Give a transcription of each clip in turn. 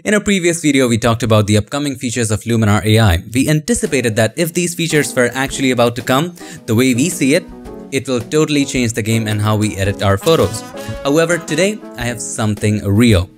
In a previous video, we talked about the upcoming features of Luminar AI. We anticipated that if these features were actually about to come, the way we see it, it will totally change the game and how we edit our photos. However, today I have something real.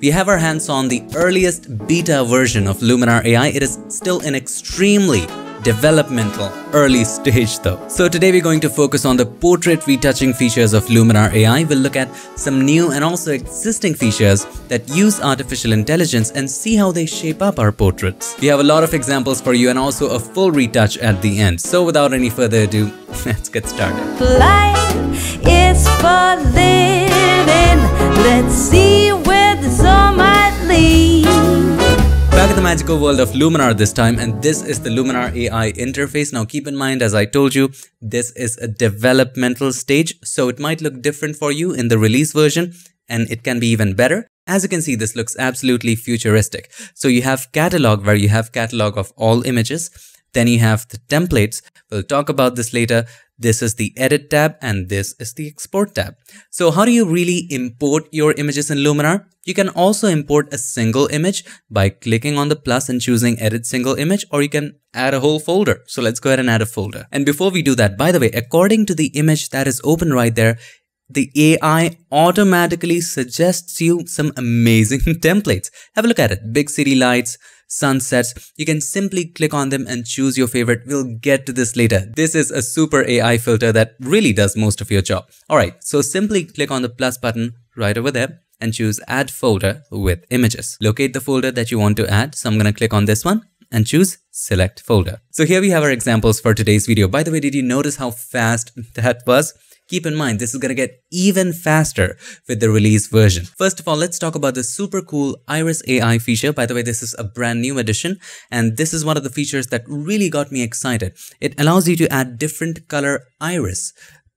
We have our hands on the earliest beta version of Luminar AI. It is still an extremely developmental early stage though. So today we're going to focus on the portrait retouching features of Luminar AI. We'll look at some new and also existing features that use artificial intelligence and see how they shape up our portraits. We have a lot of examples for you and also a full retouch at the end. So without any further ado, let's get started. Life is for living. Let's see Back in the magical world of Luminar this time and this is the Luminar AI interface. Now keep in mind as I told you, this is a developmental stage so it might look different for you in the release version and it can be even better. As you can see, this looks absolutely futuristic. So you have catalog where you have catalog of all images. Then you have the templates. We'll talk about this later. This is the edit tab and this is the export tab. So how do you really import your images in Luminar? You can also import a single image by clicking on the plus and choosing edit single image or you can add a whole folder. So let's go ahead and add a folder. And before we do that, by the way, according to the image that is open right there, the AI automatically suggests you some amazing templates. Have a look at it. Big city lights, sunsets. You can simply click on them and choose your favorite. We'll get to this later. This is a super AI filter that really does most of your job. Alright, so simply click on the plus button right over there and choose add folder with images. Locate the folder that you want to add. So I'm going to click on this one and choose select folder. So here we have our examples for today's video. By the way, did you notice how fast that was? Keep in mind, this is going to get even faster with the release version. First of all, let's talk about the super cool Iris AI feature. By the way, this is a brand new addition, and this is one of the features that really got me excited. It allows you to add different color iris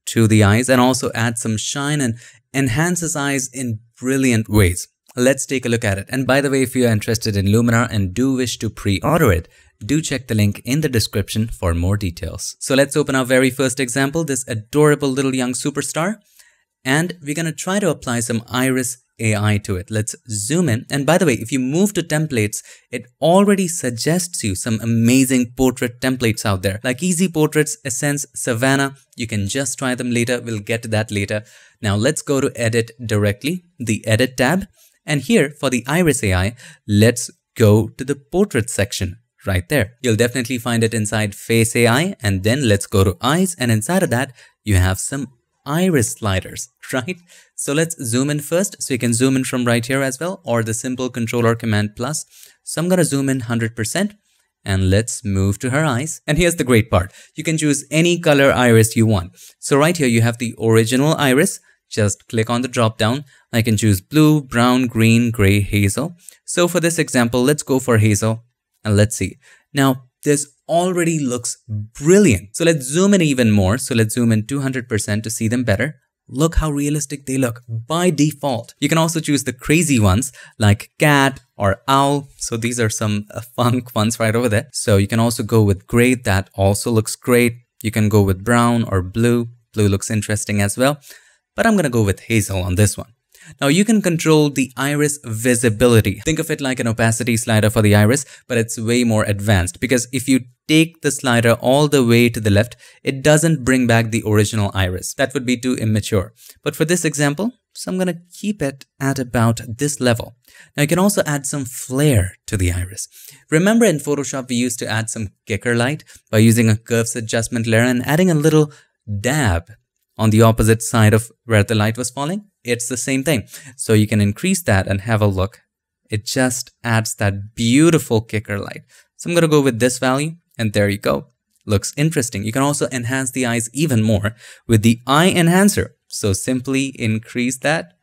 to the eyes and also add some shine and enhances eyes in brilliant ways. Let's take a look at it. And by the way, if you're interested in Luminar and do wish to pre-order it, do check the link in the description for more details. So let's open our very first example, this adorable little young superstar. And we're going to try to apply some iris AI to it. Let's zoom in. And by the way, if you move to templates, it already suggests you some amazing portrait templates out there like Easy Portraits, Essence, Savannah. You can just try them later. We'll get to that later. Now let's go to edit directly, the edit tab. And here for the Iris AI, let's go to the portrait section right there. You'll definitely find it inside Face AI and then let's go to Eyes and inside of that you have some iris sliders, right? So let's zoom in first. So you can zoom in from right here as well or the simple controller command plus. So I'm going to zoom in 100% and let's move to her eyes. And here's the great part. You can choose any color iris you want. So right here you have the original iris. Just click on the drop down. I can choose blue, brown, green, gray, hazel. So for this example, let's go for hazel and let's see. Now, this already looks brilliant. So let's zoom in even more. So let's zoom in 200% to see them better. Look how realistic they look by default. You can also choose the crazy ones like cat or owl. So these are some uh, fun ones right over there. So you can also go with gray. That also looks great. You can go with brown or blue. Blue looks interesting as well. But I'm going to go with hazel on this one. Now you can control the iris visibility. Think of it like an opacity slider for the iris, but it's way more advanced because if you take the slider all the way to the left, it doesn't bring back the original iris. That would be too immature. But for this example, so I'm going to keep it at about this level. Now you can also add some flare to the iris. Remember in Photoshop we used to add some kicker light by using a curves adjustment layer and adding a little dab on the opposite side of where the light was falling? It's the same thing. So you can increase that and have a look. It just adds that beautiful kicker light. So I'm going to go with this value and there you go. Looks interesting. You can also enhance the eyes even more with the eye enhancer. So simply increase that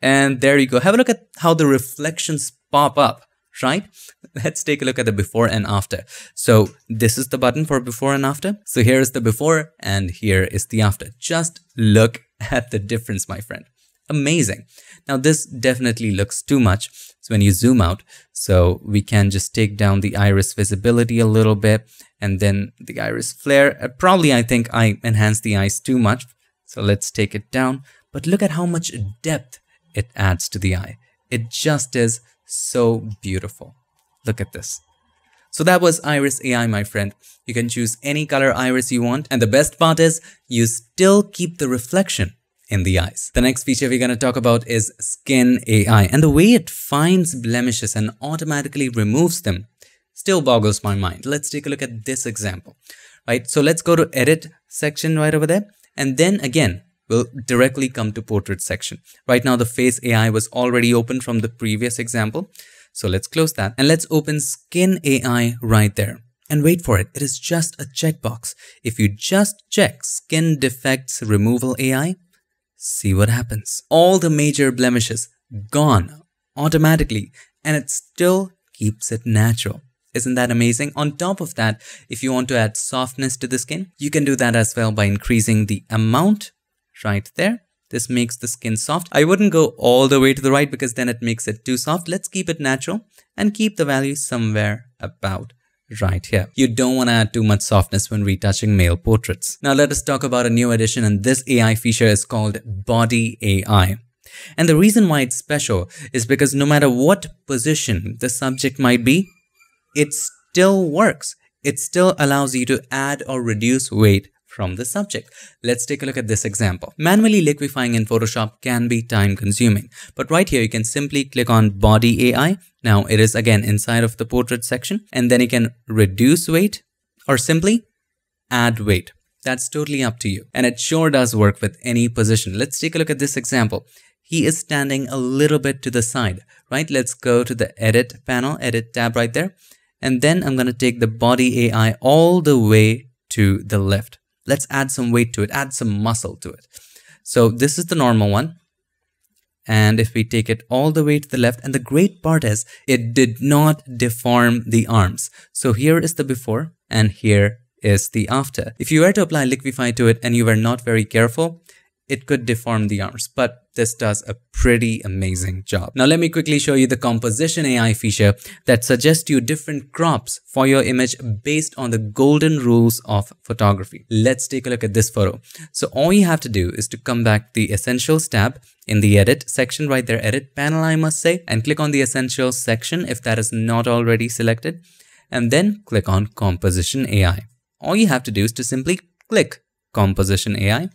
and there you go. Have a look at how the reflections pop up, right? Let's take a look at the before and after. So this is the button for before and after. So here is the before and here is the after. Just look at the difference, my friend amazing. Now this definitely looks too much. So when you zoom out, so we can just take down the iris visibility a little bit and then the iris flare. Uh, probably I think I enhanced the eyes too much. So let's take it down. But look at how much depth it adds to the eye. It just is So beautiful. Look at this. So that was Iris AI, my friend. You can choose any color iris you want. And the best part is you still keep the reflection in the eyes. The next feature we're going to talk about is Skin AI. And the way it finds blemishes and automatically removes them still boggles my mind. Let's take a look at this example, right? So let's go to edit section right over there. And then again, we'll directly come to portrait section. Right now, the face AI was already open from the previous example. So let's close that and let's open skin AI right there. And wait for it, it is just a checkbox. If you just check skin defects removal AI, see what happens. All the major blemishes gone automatically and it still keeps it natural. Isn't that amazing? On top of that, if you want to add softness to the skin, you can do that as well by increasing the amount right there. This makes the skin soft. I wouldn't go all the way to the right because then it makes it too soft. Let's keep it natural and keep the value somewhere about right here. You don't want to add too much softness when retouching male portraits. Now let us talk about a new addition and this AI feature is called Body AI. And the reason why it's special is because no matter what position the subject might be, it still works. It still allows you to add or reduce weight from the subject. Let's take a look at this example. Manually liquefying in Photoshop can be time consuming, but right here you can simply click on body AI. Now it is again inside of the portrait section and then you can reduce weight or simply add weight. That's totally up to you. And it sure does work with any position. Let's take a look at this example. He is standing a little bit to the side, right? Let's go to the edit panel, edit tab right there. And then I'm going to take the body AI all the way to the left. Let's add some weight to it, add some muscle to it. So this is the normal one. And if we take it all the way to the left, and the great part is it did not deform the arms. So here is the before and here is the after. If you were to apply liquefy to it and you were not very careful, it could deform the arms, but this does a pretty amazing job. Now let me quickly show you the composition AI feature that suggests you different crops for your image based on the golden rules of photography. Let's take a look at this photo. So all you have to do is to come back the essentials tab in the edit section right there, edit panel I must say, and click on the essentials section if that is not already selected, and then click on composition AI. All you have to do is to simply click composition AI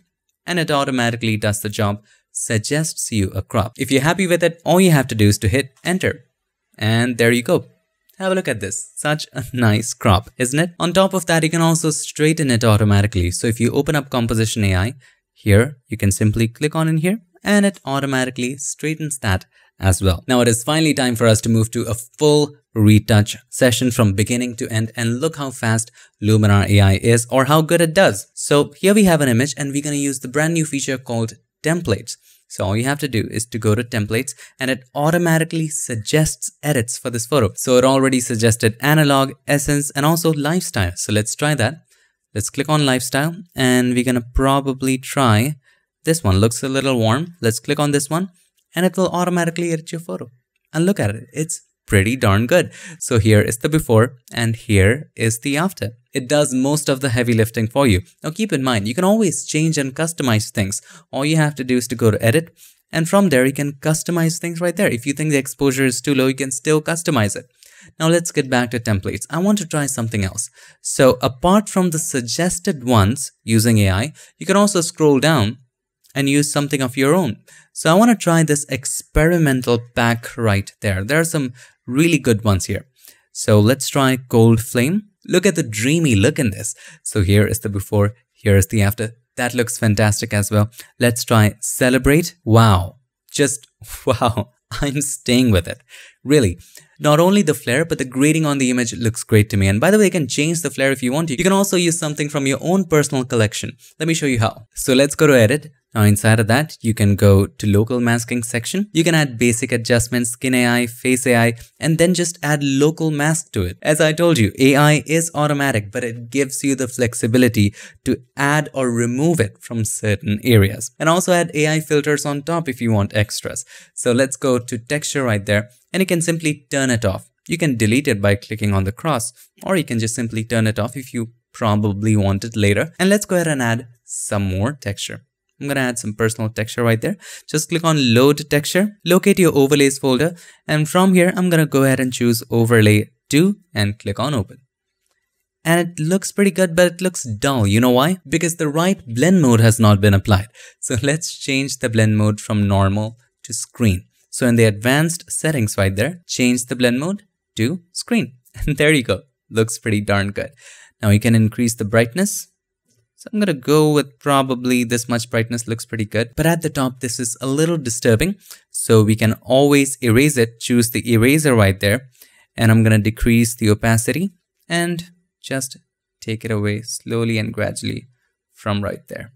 and it automatically does the job, suggests you a crop. If you're happy with it, all you have to do is to hit enter. And there you go. Have a look at this. Such a nice crop, isn't it? On top of that, you can also straighten it automatically. So if you open up Composition AI, here, you can simply click on in here and it automatically straightens that as well. Now it is finally time for us to move to a full retouch session from beginning to end and look how fast Luminar AI is or how good it does. So here we have an image and we're going to use the brand new feature called templates. So all you have to do is to go to templates and it automatically suggests edits for this photo. So it already suggested analog, essence and also lifestyle. So let's try that. Let's click on lifestyle and we're going to probably try this one. Looks a little warm. Let's click on this one and it will automatically edit your photo. And look at it. It's pretty darn good. So here is the before and here is the after. It does most of the heavy lifting for you. Now keep in mind, you can always change and customize things. All you have to do is to go to edit and from there you can customize things right there. If you think the exposure is too low, you can still customize it. Now let's get back to templates. I want to try something else. So apart from the suggested ones using AI, you can also scroll down and use something of your own. So I want to try this experimental pack right there. There are some really good ones here. So let's try Cold Flame. Look at the dreamy look in this. So here is the before, here is the after. That looks fantastic as well. Let's try Celebrate. Wow. Just wow. I'm staying with it. Really. Not only the flare, but the grading on the image looks great to me. And by the way, you can change the flare if you want to. You can also use something from your own personal collection. Let me show you how. So let's go to edit. Now inside of that, you can go to local masking section. You can add basic adjustments, skin AI, face AI, and then just add local mask to it. As I told you, AI is automatic, but it gives you the flexibility to add or remove it from certain areas. And also add AI filters on top if you want extras. So let's go to texture right there and you can simply turn it off. You can delete it by clicking on the cross or you can just simply turn it off if you probably want it later. And let's go ahead and add some more texture. I'm gonna add some personal texture right there. Just click on load texture, locate your overlays folder, and from here, I'm gonna go ahead and choose overlay 2 and click on open. And it looks pretty good, but it looks dull. You know why? Because the right blend mode has not been applied. So let's change the blend mode from normal to screen. So in the advanced settings right there, change the blend mode to screen. And there you go. Looks pretty darn good. Now you can increase the brightness so I'm gonna go with probably this much brightness looks pretty good. But at the top, this is a little disturbing. So we can always erase it. Choose the eraser right there. And I'm gonna decrease the opacity and just take it away slowly and gradually from right there.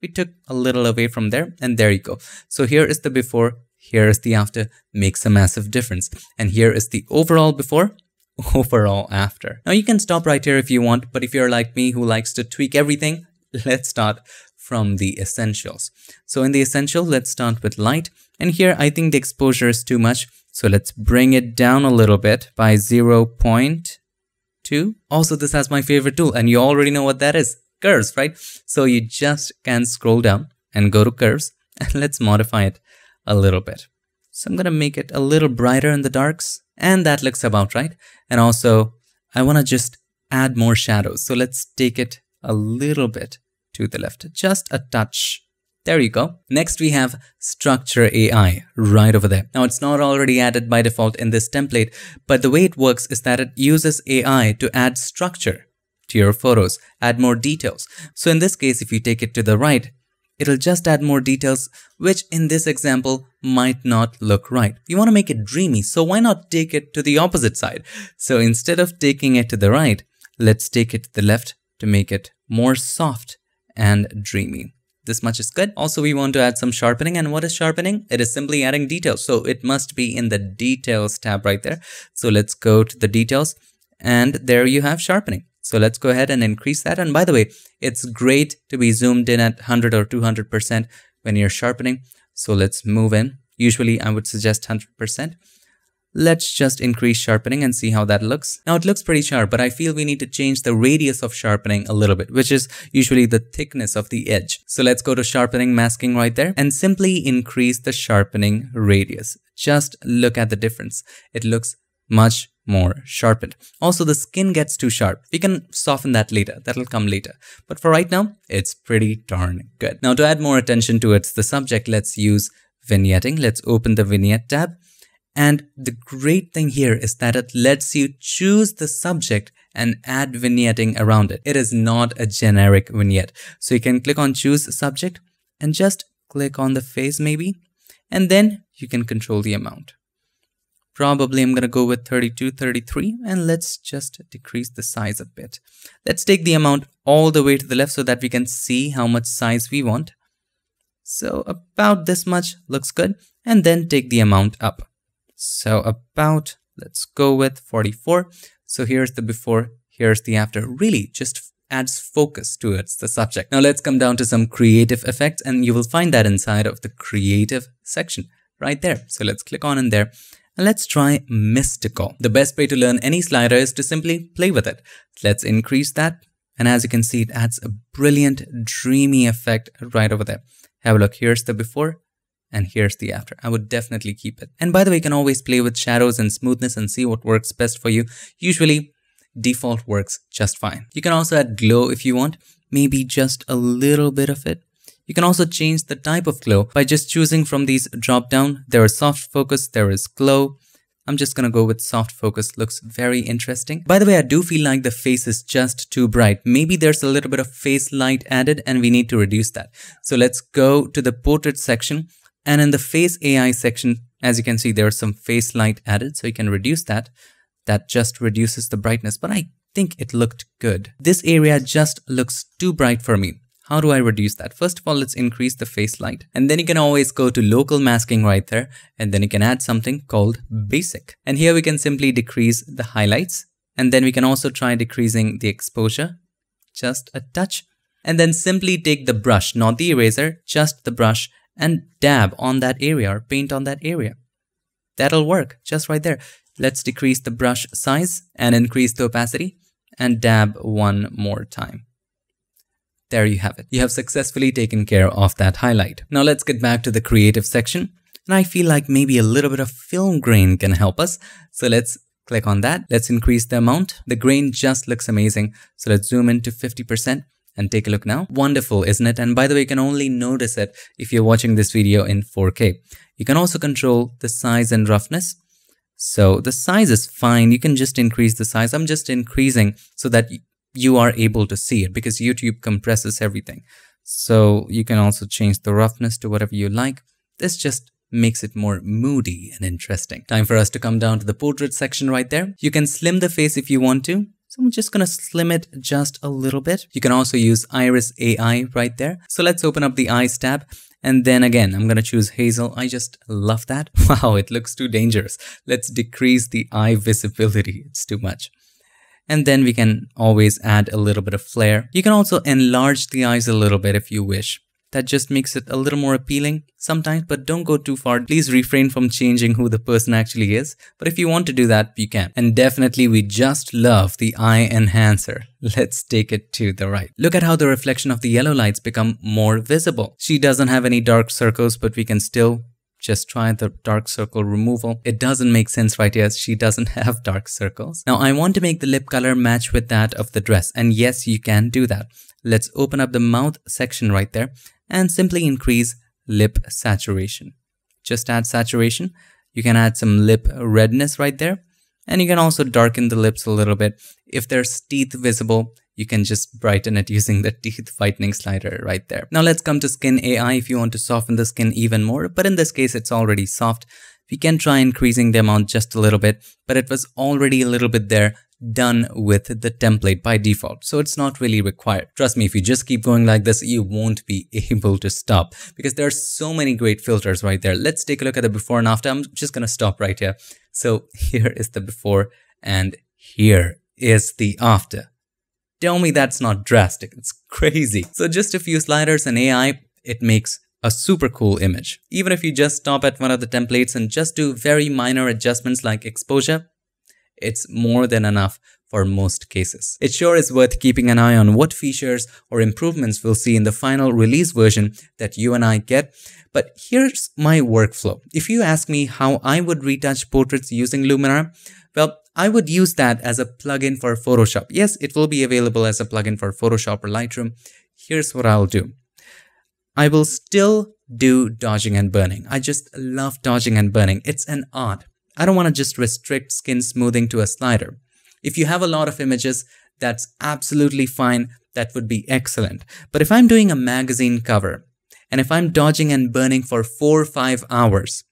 We took a little away from there and there you go. So here is the before, here is the after, makes a massive difference. And here is the overall before overall after. Now you can stop right here if you want, but if you're like me who likes to tweak everything, let's start from the essentials. So in the essential, let's start with light. And here I think the exposure is too much. So let's bring it down a little bit by 0.2. Also, this has my favorite tool and you already know what that is, curves, right? So you just can scroll down and go to curves and let's modify it a little bit. So I'm going to make it a little brighter in the darks and that looks about right. And also I want to just add more shadows. So let's take it a little bit to the left, just a touch. There you go. Next we have Structure AI right over there. Now it's not already added by default in this template, but the way it works is that it uses AI to add structure to your photos, add more details. So in this case, if you take it to the right, it'll just add more details, which in this example might not look right. You want to make it dreamy, so why not take it to the opposite side? So instead of taking it to the right, let's take it to the left to make it more soft and dreamy. This much is good. Also, we want to add some sharpening. And what is sharpening? It is simply adding details. So it must be in the details tab right there. So let's go to the details and there you have sharpening. So let's go ahead and increase that. And by the way, it's great to be zoomed in at 100 or 200% when you're sharpening. So let's move in. Usually I would suggest 100%. Let's just increase sharpening and see how that looks. Now it looks pretty sharp, but I feel we need to change the radius of sharpening a little bit, which is usually the thickness of the edge. So let's go to sharpening masking right there and simply increase the sharpening radius. Just look at the difference. It looks much more sharpened. Also, the skin gets too sharp. We can soften that later. That'll come later. But for right now, it's pretty darn good. Now, to add more attention to it, the subject, let's use vignetting. Let's open the vignette tab. And the great thing here is that it lets you choose the subject and add vignetting around it. It is not a generic vignette. So you can click on choose subject and just click on the face maybe, and then you can control the amount. Probably I'm going to go with 32, 33 and let's just decrease the size a bit. Let's take the amount all the way to the left so that we can see how much size we want. So about this much looks good and then take the amount up. So about, let's go with 44. So here's the before, here's the after. Really just adds focus towards the subject. Now let's come down to some creative effects and you will find that inside of the creative section right there. So let's click on in there Let's try mystical. The best way to learn any slider is to simply play with it. Let's increase that. And as you can see, it adds a brilliant, dreamy effect right over there. Have a look. Here's the before and here's the after. I would definitely keep it. And by the way, you can always play with shadows and smoothness and see what works best for you. Usually, default works just fine. You can also add glow if you want, maybe just a little bit of it. You can also change the type of glow by just choosing from these drop down. There is soft focus, there is glow. I'm just gonna go with soft focus, looks very interesting. By the way, I do feel like the face is just too bright. Maybe there's a little bit of face light added and we need to reduce that. So let's go to the portrait section and in the face AI section, as you can see, there's some face light added. So you can reduce that. That just reduces the brightness, but I think it looked good. This area just looks too bright for me. How do I reduce that? First of all, let's increase the face light. And then you can always go to local masking right there. And then you can add something called basic. And here we can simply decrease the highlights. And then we can also try decreasing the exposure. Just a touch. And then simply take the brush, not the eraser, just the brush and dab on that area or paint on that area. That'll work just right there. Let's decrease the brush size and increase the opacity and dab one more time. There you have it. You have successfully taken care of that highlight. Now let's get back to the creative section. And I feel like maybe a little bit of film grain can help us. So let's click on that. Let's increase the amount. The grain just looks amazing. So let's zoom in to 50% and take a look now. Wonderful, isn't it? And by the way, you can only notice it if you're watching this video in 4K. You can also control the size and roughness. So the size is fine. You can just increase the size. I'm just increasing so that you are able to see it because YouTube compresses everything. So you can also change the roughness to whatever you like. This just makes it more moody and interesting. Time for us to come down to the portrait section right there. You can slim the face if you want to. So I'm just gonna slim it just a little bit. You can also use Iris AI right there. So let's open up the eyes tab. And then again, I'm gonna choose Hazel. I just love that. Wow, it looks too dangerous. Let's decrease the eye visibility. It's too much. And then we can always add a little bit of flare. You can also enlarge the eyes a little bit if you wish that just makes it a little more appealing sometimes, but don't go too far. Please refrain from changing who the person actually is. But if you want to do that, you can. And definitely we just love the eye enhancer. Let's take it to the right. Look at how the reflection of the yellow lights become more visible. She doesn't have any dark circles, but we can still just try the dark circle removal. It doesn't make sense right here. She doesn't have dark circles. Now I want to make the lip color match with that of the dress. And yes, you can do that. Let's open up the mouth section right there and simply increase lip saturation. Just add saturation. You can add some lip redness right there. And you can also darken the lips a little bit. If there's teeth visible, you can just brighten it using the teeth whitening slider right there. Now let's come to skin AI if you want to soften the skin even more, but in this case it's already soft. We can try increasing the amount just a little bit, but it was already a little bit there done with the template by default. So it's not really required. Trust me, if you just keep going like this, you won't be able to stop because there are so many great filters right there. Let's take a look at the before and after. I'm just going to stop right here. So here is the before and here is the after. Tell me that's not drastic. It's crazy. So just a few sliders and AI, it makes a super cool image. Even if you just stop at one of the templates and just do very minor adjustments like exposure, it's more than enough for most cases. It sure is worth keeping an eye on what features or improvements we'll see in the final release version that you and I get. But here's my workflow. If you ask me how I would retouch portraits using Luminar, well, I would use that as a plugin for Photoshop. Yes, it will be available as a plugin for Photoshop or Lightroom. Here's what I'll do. I will still do dodging and burning. I just love dodging and burning. It's an art. I don't want to just restrict skin smoothing to a slider. If you have a lot of images, that's absolutely fine. That would be excellent. But if I'm doing a magazine cover, and if I'm dodging and burning for four or five hours,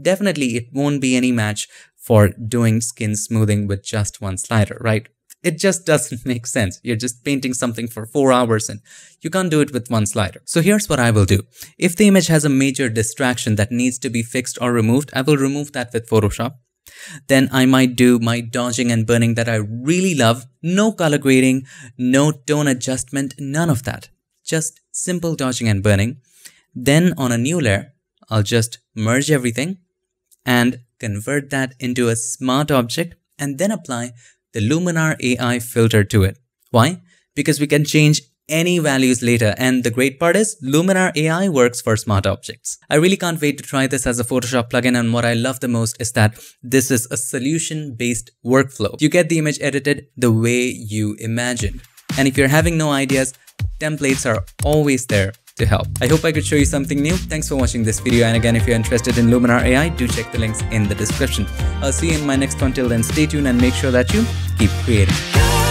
definitely it won't be any match for doing skin smoothing with just one slider, right? It just doesn't make sense. You're just painting something for four hours and you can't do it with one slider. So here's what I will do. If the image has a major distraction that needs to be fixed or removed, I will remove that with Photoshop. Then I might do my dodging and burning that I really love. No color grading, no tone adjustment, none of that. Just simple dodging and burning. Then on a new layer, I'll just merge everything and convert that into a smart object and then apply the Luminar AI filter to it. Why? Because we can change any values later and the great part is Luminar AI works for smart objects. I really can't wait to try this as a Photoshop plugin and what I love the most is that this is a solution based workflow. You get the image edited the way you imagined. And if you're having no ideas, templates are always there to help. I hope I could show you something new. Thanks for watching this video and again if you're interested in Luminar AI, do check the links in the description. I'll see you in my next one till then stay tuned and make sure that you keep creating.